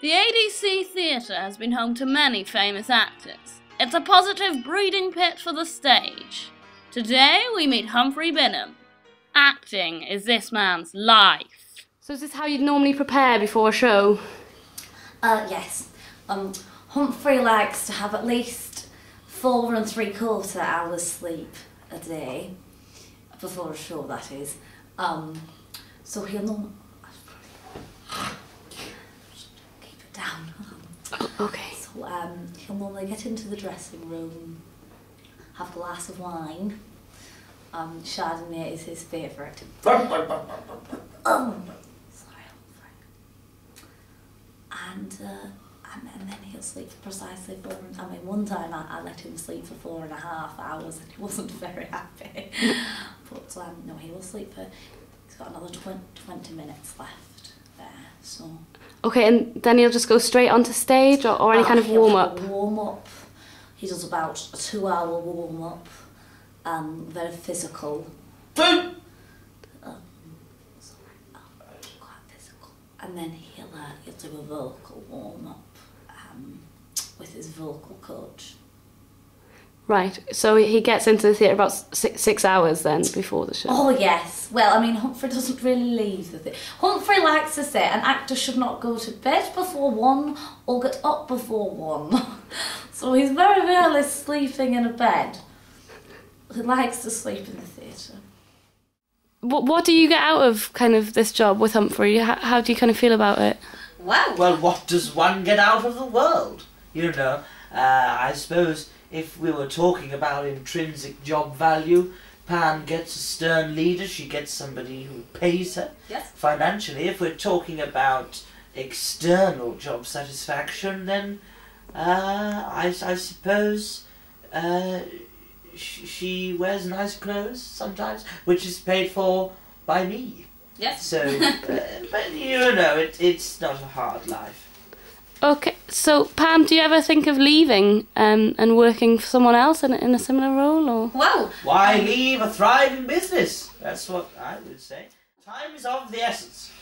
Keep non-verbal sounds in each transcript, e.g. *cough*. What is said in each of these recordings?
The ADC Theatre has been home to many famous actors. It's a positive breeding pit for the stage. Today we meet Humphrey Bingham. Acting is this man's life. So is this how you'd normally prepare before a show? Uh, yes. Um, Humphrey likes to have at least four and three quarter hours sleep a day before a show. That is. Um, so he'll not keep down. *laughs* Okay. So um, he'll normally get into the dressing room, have a glass of wine. Um, Chardonnay is his favourite. Um, *laughs* sorry, Humphrey. And, uh, and, and then he'll sleep for precisely four. I mean, one time I, I let him sleep for four and a half hours, and he *laughs* wasn't very happy. but um, no, he will sleep for. He's got another 20, 20 minutes left there. So. Okay, and then he'll just go straight onto stage or, or any kind of warm up? Warm up. He does about a two hour warm up. Um, very physical. Um, sorry, um, quite physical. And then he'll uh, he'll do a vocal warm up um, with his vocal coach. Right, so he gets into the theatre about six, six hours then before the show. Oh yes. Well, I mean Humphrey doesn't really leave the thing. Humphrey likes to say an actor should not go to bed before one or get up before one. *laughs* so he's very rarely sleeping in a bed. He likes to sleep in the theatre. What, what do you get out of kind of this job with Humphrey? How, how do you kind of feel about it? Wow. Well, what does one get out of the world? You know, uh, I suppose if we were talking about intrinsic job value, Pam gets a stern leader, she gets somebody who pays her Yes. financially. If we're talking about external job satisfaction, then uh, I, I suppose uh, sh- she wears nice clothes sometimes, which is paid for by me. Yes. So, *laughs* uh, but you know, it, it's not a hard life. Okay, so Pam, do you ever think of leaving um, and working for someone else in, a- in a similar role? Or Well, Why leave a thriving business? That's what I would say. Time is of the essence,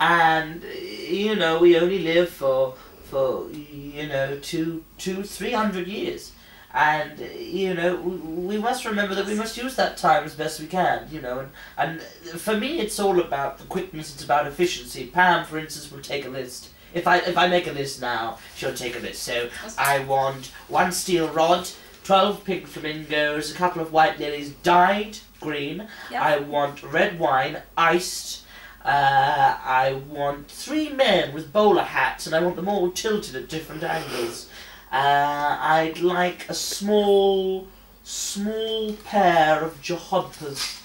and you know we only live for for you know two two three hundred years, and you know we, we must remember that we must use that time as best we can. You know, and and for me it's all about the quickness. It's about efficiency. Pam, for instance, will take a list. If I if I make a list now, she'll take a list. So I want one steel rod, twelve pink flamingos, a couple of white lilies dyed green. Yeah. I want red wine iced. Uh, I want three men with bowler hats, and I want them all tilted at different angles. Uh, I'd like a small, small pair of jodhpurs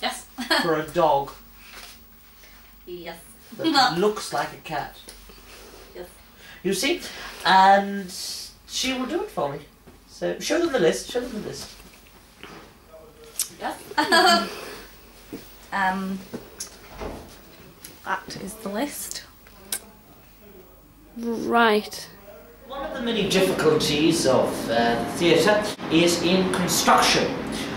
yes. *laughs* for a dog yes. That *laughs* looks like a cat. Yes. You see? And she will do it for me. So show them the list, show them the list. Yes. *laughs* um, that is the list. right, One of the many difficulties of uh, the theatre is in construction.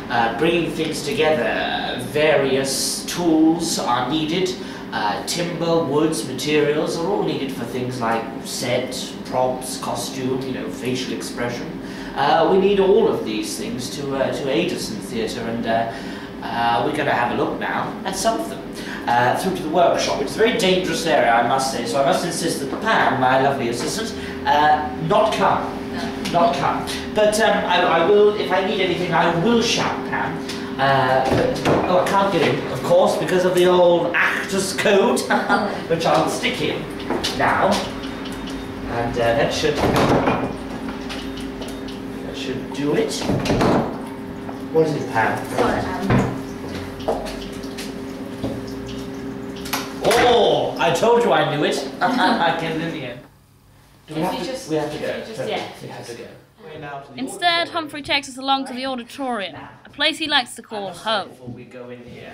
Uh, bringing things together, various tools are needed. Uh, timber, woods, materials are all needed for things like set, props, costume, you know, facial expression. Uh, we need all of these things to, uh, to aid us in theatre, and uh, uh, we're going to have a look now at some of them. Uh, through to the workshop. It's a very dangerous area, I must say, so I must insist that Pam, my lovely assistant, uh, not come. Not come. But um, I, I will, if I need anything, I will shout, Pam. Uh, but, oh, I can't get in, of course, because of the old actor's *laughs* code, *laughs* which I'll stick in now. And uh, that should that should do it. What is it, Pam? Oh, I told you I knew it. *laughs* I get it in the end. Do we have to? just- we have to go. just- yeah. We have to go. We're now to the Instead. Humphrey takes us along to the auditorium, a place he likes to call home. Before we go in here.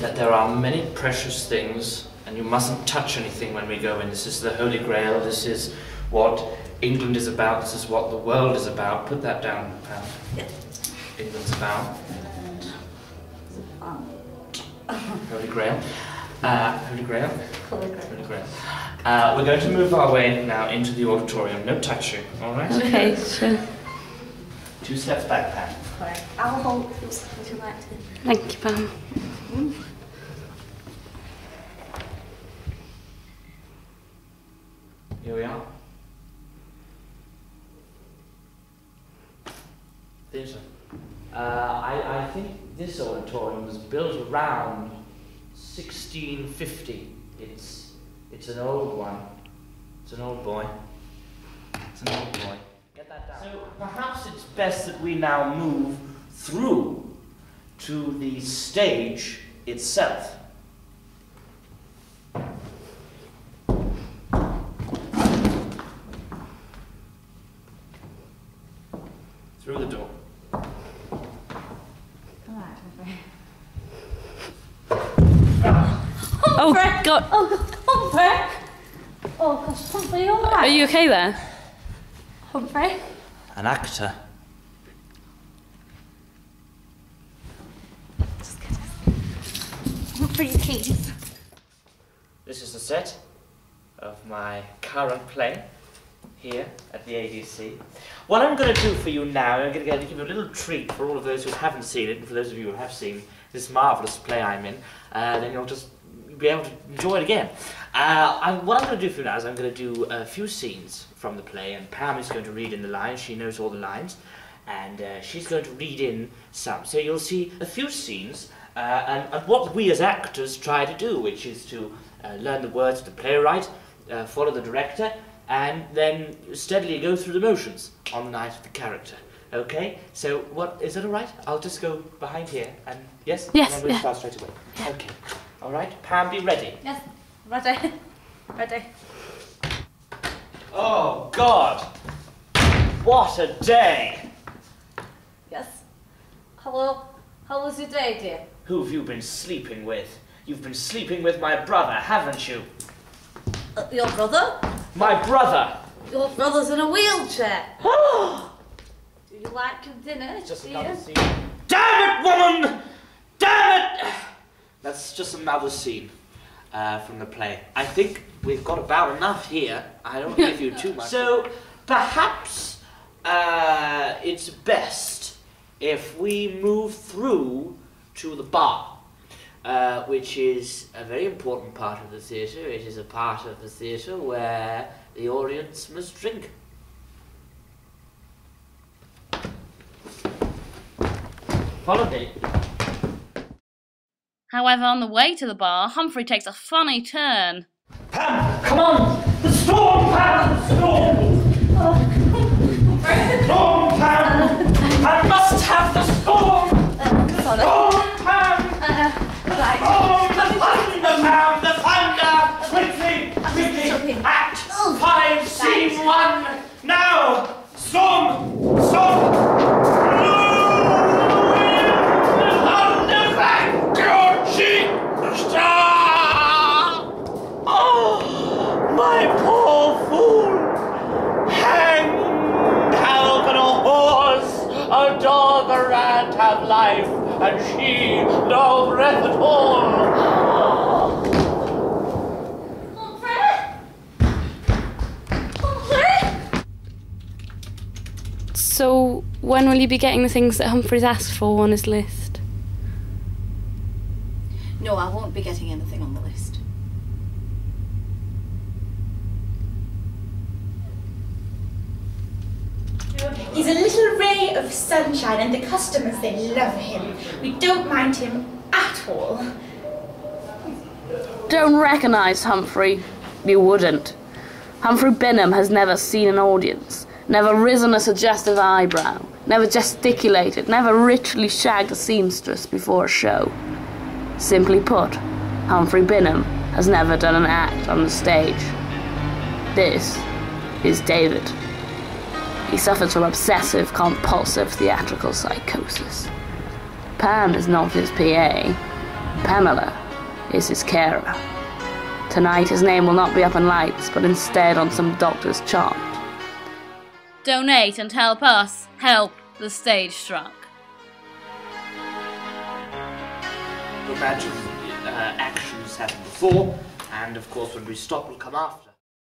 that there are many precious things and you mustn't touch anything when we go in. This is the Holy Grail. This is what England is about. This is what the world is about. Put that down, Pam. England's about. *laughs* Holy Grail. Uh, Holy Grail. Holy Grail. Holy Grail. Uh, we're going to move our way now into the auditorium. No touching, all right? Okay, sure. Two steps back, Pam. Correct. I'll hold. Would you like to? Thank you, Pam. Here we are. Theatre. Uh, I, I think this auditorium was built around 1650. It's, it's an old one. It's an old boy. It's an old boy. Get that down. So perhaps it's best that we now move through to the stage itself. Through the door. Oh, oh, God. Oh, oh Humphrey! Oh gosh, Humphrey, you alright? Are you okay there? Oh, Humphrey? An actor. Humphrey, please. This is the set of my current play here at the ADC. What I'm going to do for you now, I'm going to give you a little treat for all of those who haven't seen it, and for those of you who have seen this marvellous play I'm in, uh, then you'll just be able to enjoy it again. Uh, I, what I'm going to do for you now is I'm going to do a few scenes from the play, and Pam is going to read in the lines. She knows all the lines, and uh, she's going to read in some. So you'll see a few scenes, uh, and, and what we as actors try to do, which is to uh, learn the words of the playwright, uh, follow the director, and then steadily go through the motions on the night of the character. Okay, so what is it all right? I'll just go behind here and yes, Yes, and then we'll yeah. start straight away. Okay, all right. Pam, be ready. Yes, ready. *laughs* Ready. Oh, God! What a day! Yes. Hello. How was your day, dear? Who have you been sleeping with? You've been sleeping with my brother, haven't you? Uh, your brother? My brother! Your brother's in a wheelchair. *gasps* Do you like your dinner, Just dear? another scene. Damn it, woman! Damn it! That's just another scene uh, from the play. I think we've got about enough here. I don't give you too much. *laughs* So perhaps uh, it's best if we move through to the bar, uh, which is a very important part of the theatre. It is a part of the theatre where the audience must drink. Follow me. However, on the way to the bar, Humphrey takes a funny turn. Pam, come on! The storm, Pam! The storm! Oh. Storm, Pam! I must have the storm! And she no breath at all? Humphrey? Humphrey? So, when will you be getting the things that Humphrey's asked for on his list? No, I won't be getting anything on the list. He's a little of sunshine, and the customers, they love him. We don't mind him at all. Don't recognise Humphrey. You wouldn't. Humphrey Bingham has never seen an audience, never risen a suggestive eyebrow, never gesticulated, never ritually shagged a seamstress before a show. Simply put, Humphrey Bingham has never done an act on the stage. This is David. He suffers from obsessive compulsive theatrical psychosis. Pam is not his PA. Pamela is his carer. Tonight his name will not be up in lights, but instead on some doctor's chart. Donate and help us help the stage struck. Imagine uh, actions happened before, and of course when we stop we'll come after.